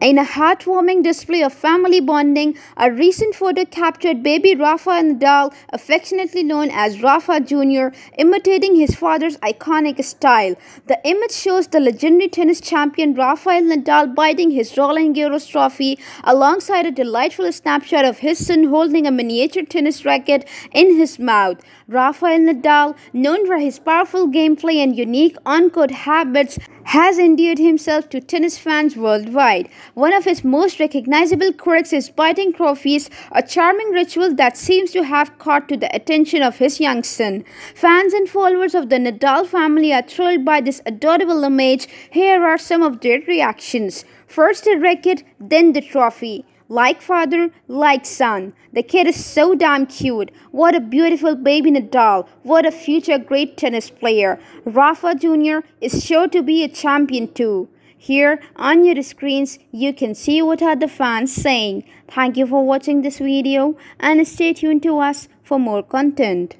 In a heartwarming display of family bonding, a recent photo captured baby Rafael Nadal, affectionately known as Rafa Jr., imitating his father's iconic style. The image shows the legendary tennis champion Rafael Nadal biting his Roland Garros trophy alongside a delightful snapshot of his son holding a miniature tennis racket in his mouth. Rafael Nadal, known for his powerful gameplay and unique on-court habits, has endeared himself to tennis fans worldwide. One of his most recognizable quirks is biting trophies, a charming ritual that seems to have caught to the attention of his young son. Fans and followers of the Nadal family are thrilled by this adorable image. Here are some of their reactions. First the racket, then the trophy. Like father, like son. The kid is so damn cute. What a beautiful baby Nadal. What a future great tennis player. Rafa Jr. is sure to be a champion too. Here on your screens, you can see what are the fans saying. Thank you for watching this video and stay tuned to us for more content.